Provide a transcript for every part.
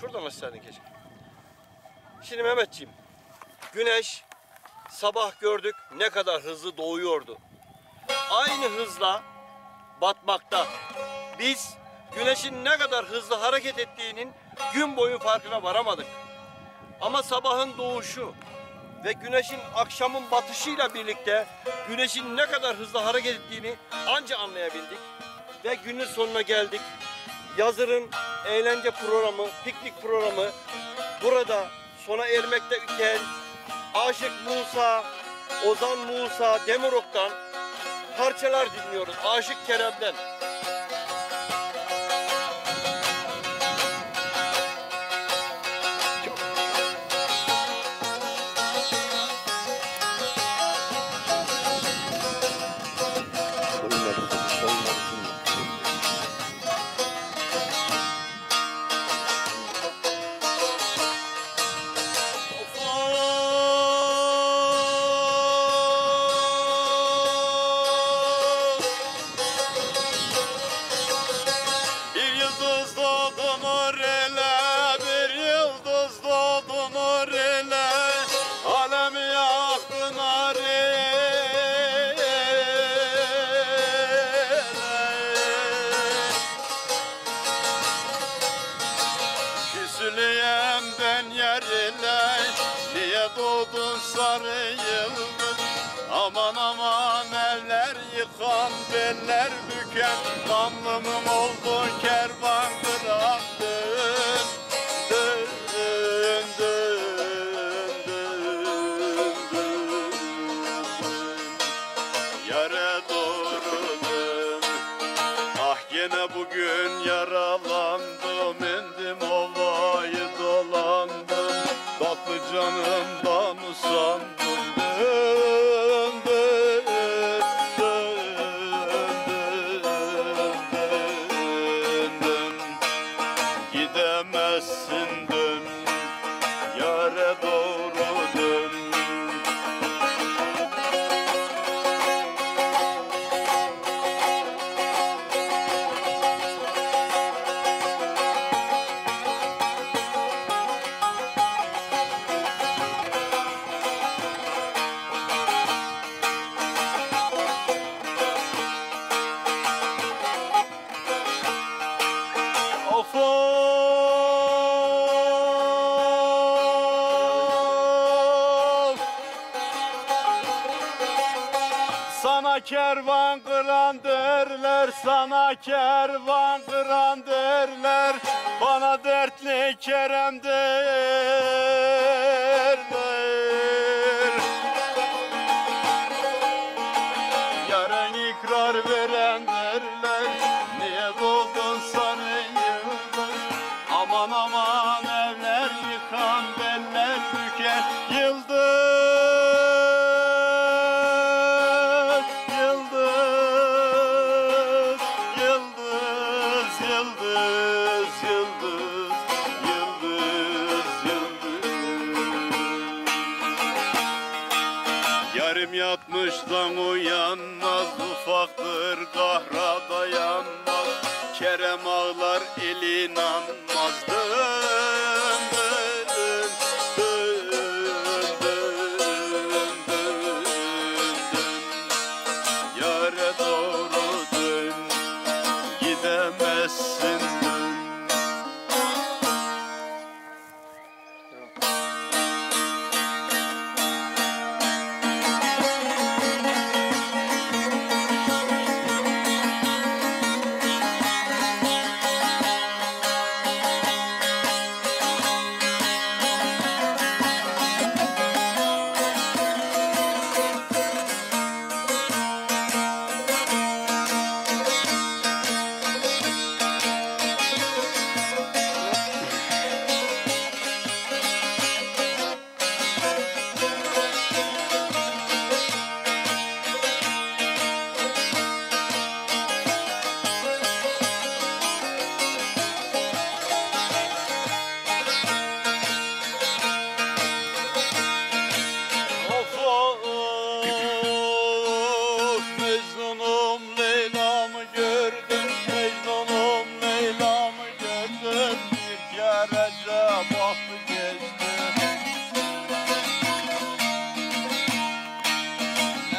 Şuradan aşağıdan keşke. Şimdi Mehmetciğim, güneş sabah gördük ne kadar hızlı doğuyordu. Aynı hızla batmakta. Biz güneşin ne kadar hızlı hareket ettiğinin gün boyu farkına varamadık. Ama sabahın doğuşu ve güneşin akşamın batışıyla birlikte güneşin ne kadar hızlı hareket ettiğini anca anlayabildik. Ve günün sonuna geldik. Yazır'ın eğlence programı, piknik programı burada sona ermekte iken Aşık Musa, Ozan Musa Demirok'tan parçalar dinliyoruz. Aşık Kerem'den. Sana kervan kıran derler Sana kervan kıran derler. Bana dertli Kerem derler Yarım yatmıştan uyanmaz Ufaktır kahra dayanmaz. Kerem ağlar el inanmaz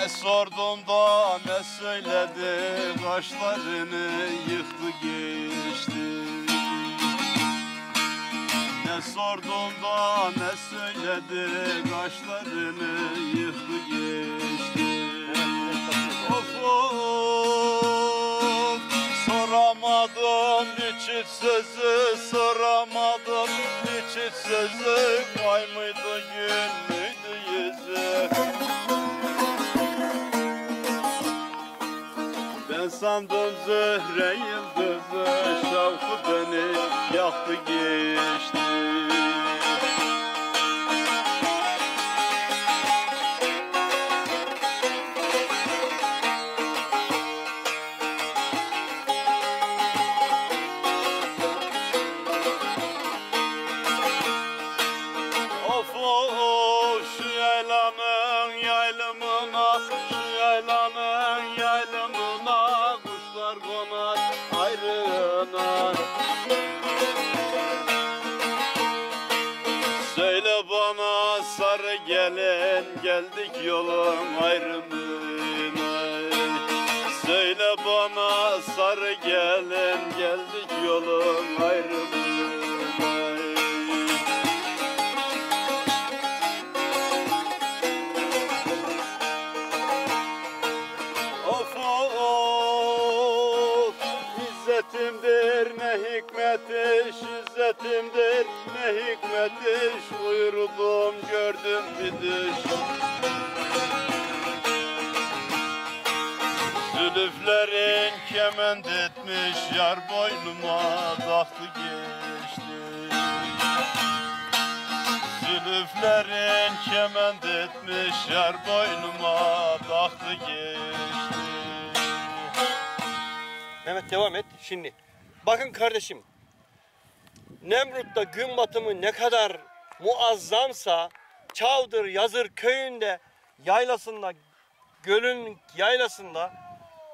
sordum da ne söyledi Kaşlarını yıktı geçti. Ne sordum da ne söyledi Kaşlarını yıktı geçti. Of of Soramadım hiç sözü Soramadım hiç sözü gelin Geldik yolun ayrımına. Söyle bana sarı gelin Geldik yolun ayrımına Zülüflerin kement etmiş Yar boynuma taktı geçti Mehmet devam et. Şimdi bakın kardeşim. Nemrut'ta gün batımı ne kadar muazzamsa Çavdır Yazır köyünde yaylasında gölün yaylasında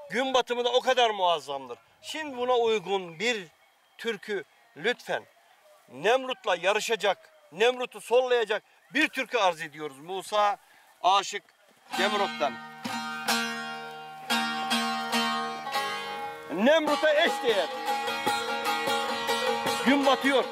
gün batımı da o kadar muazzamdır. Şimdi buna uygun bir türkü lütfen Nemrut'la yarışacak, Nemrut'u sollayacak bir türkü arz ediyoruz. Musa Aşık Demirok'tan. Nemrut'a eş değer. Gün batıyor.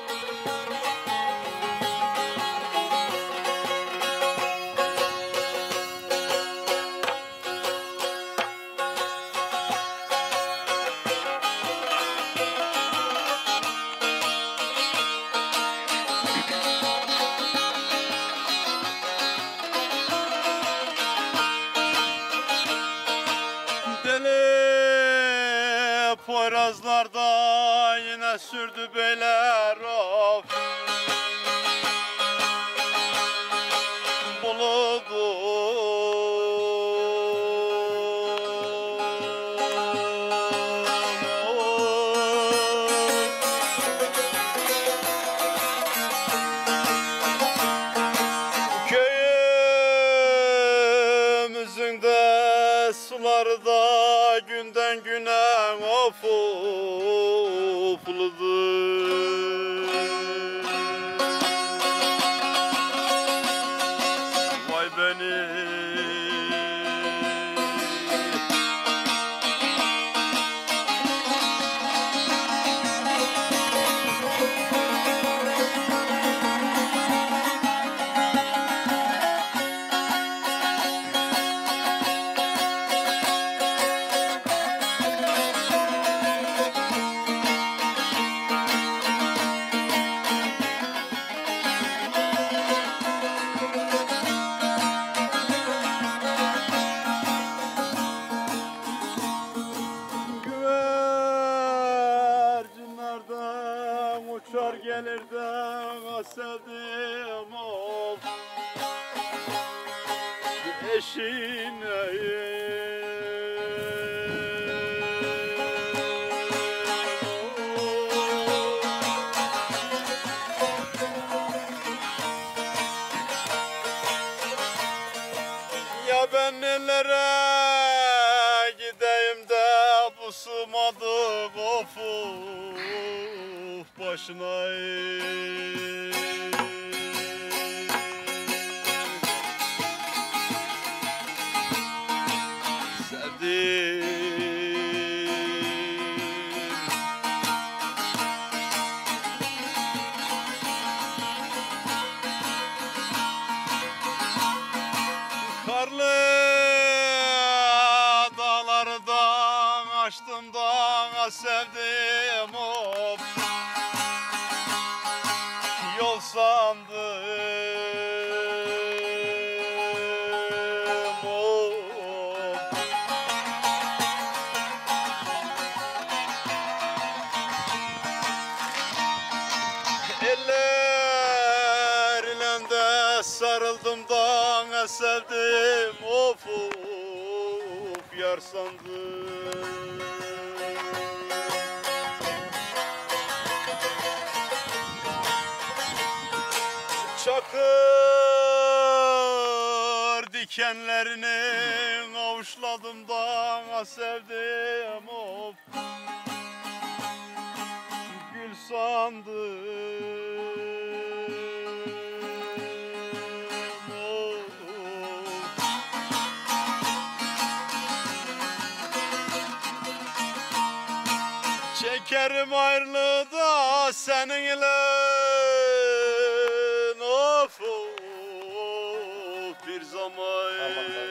Poyrazlarda yine sürdü beyler of açtım dağa sevdim of. Yol sandım of. Ellerle de sarıldım da sevdim of of yar sandım Çakır dikenlerini avuçladım da sevdim Çekerim ayrılığı da seninle of of bir zaman